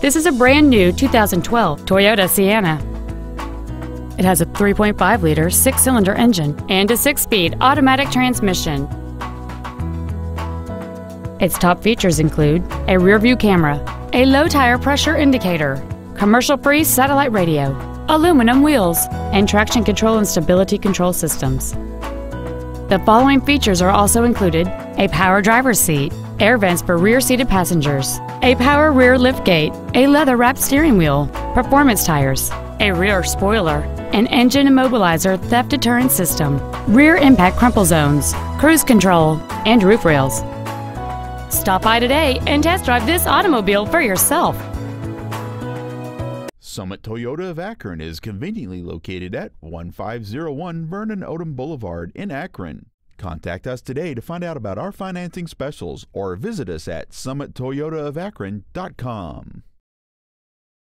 This is a brand new 2012 Toyota Sienna. It has a 3.5 liter six cylinder engine and a six speed automatic transmission. Its top features include a rear view camera, a low tire pressure indicator, commercial free satellite radio, aluminum wheels, and traction control and stability control systems. The following features are also included a power driver's seat, air vents for rear seated passengers, a power rear liftgate, a leather wrapped steering wheel, performance tires, a rear spoiler, an engine immobilizer theft deterrent system, rear impact crumple zones, cruise control, and roof rails. Stop by today and test drive this automobile for yourself. Summit Toyota of Akron is conveniently located at 1501 Vernon Odom Boulevard in Akron. Contact us today to find out about our financing specials or visit us at summittoyotaofakron.com.